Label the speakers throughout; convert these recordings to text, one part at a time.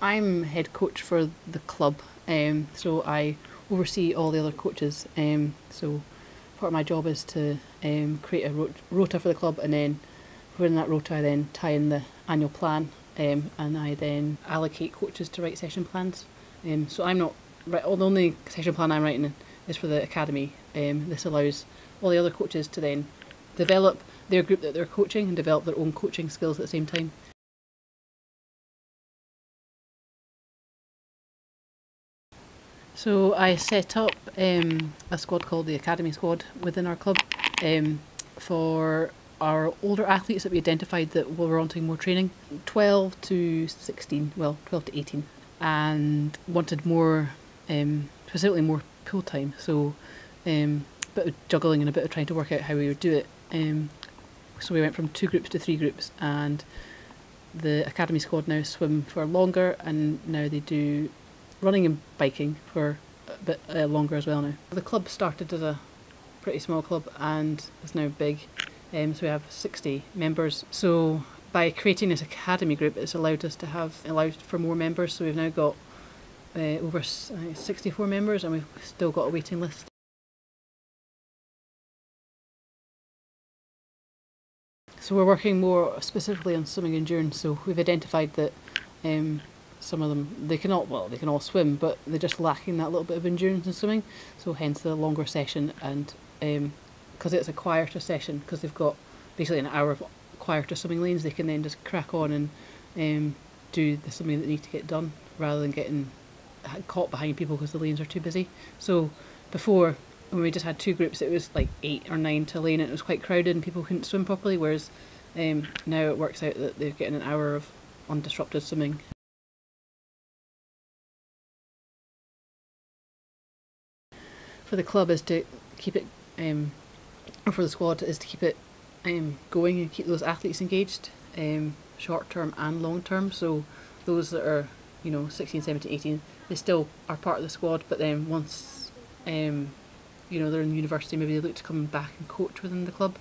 Speaker 1: I'm head coach for the club, um, so I oversee all the other coaches. Um, so part of my job is to um, create a rota for the club, and then within that rota, I then tie in the annual plan, um, and I then allocate coaches to write session plans. Um, so I'm not right. The only session plan I'm writing is for the academy. Um, this allows all the other coaches to then develop their group that they're coaching and develop their own coaching skills at the same time. So I set up um, a squad called the Academy Squad within our club um, for our older athletes that we identified that were wanting more training, 12 to 16, well, 12 to 18, and wanted more, um, specifically more pool time. So um, a bit of juggling and a bit of trying to work out how we would do it. Um, so we went from two groups to three groups, and the academy squad now swim for longer, and now they do running and biking for a bit uh, longer as well now. The club started as a pretty small club and is now big. Um, so we have 60 members. So by creating this academy group, it's allowed us to have allowed for more members. So we've now got uh, over 64 members, and we've still got a waiting list. So we're working more specifically on swimming endurance. So we've identified that um, some of them they can all well they can all swim but they're just lacking that little bit of endurance in swimming. So hence the longer session and because um, it's a quieter session because they've got basically an hour of quieter swimming lanes they can then just crack on and um, do the swimming that need to get done rather than getting caught behind people because the lanes are too busy. So before when we just had two groups it was like eight or nine to lane and it was quite crowded and people couldn't swim properly whereas um, now it works out that they're getting an hour of undisrupted swimming for the club is to keep it, um, or for the squad is to keep it um, going and keep those athletes engaged, um, short term and long term. So those that are, you know, 16, 17, 18, they still are part of the squad, but then once, um, you know, they're in university, maybe they look to come back and coach within the club.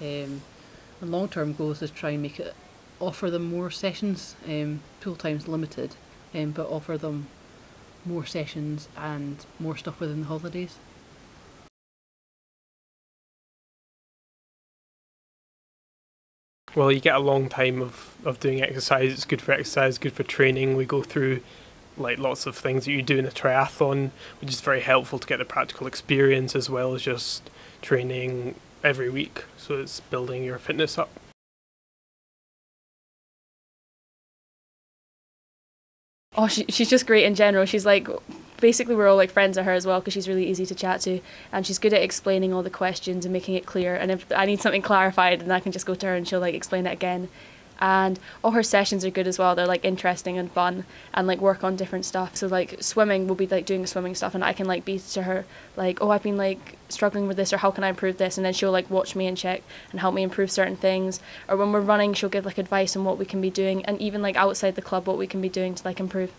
Speaker 1: Um, and long term goals is try and make it offer them more sessions. Um, pool time's limited, um, but offer them more sessions and more stuff within the holidays.
Speaker 2: Well, you get a long time of, of doing exercise. It's good for exercise, good for training. We go through like lots of things that you do in a triathlon, which is very helpful to get the practical experience as well as just training every week. So it's building your fitness up.
Speaker 3: Oh, she, she's just great in general. She's like, basically, we're all like friends of her as well because she's really easy to chat to, and she's good at explaining all the questions and making it clear. And if I need something clarified, then I can just go to her and she'll like explain it again and all her sessions are good as well. They're like interesting and fun and like work on different stuff. So like swimming will be like doing swimming stuff and i can like be to her like oh i've been like struggling with this or how can i improve this? And then she'll like watch me and check and help me improve certain things. Or when we're running she'll give like advice on what we can be doing and even like outside the club what we can be doing to like improve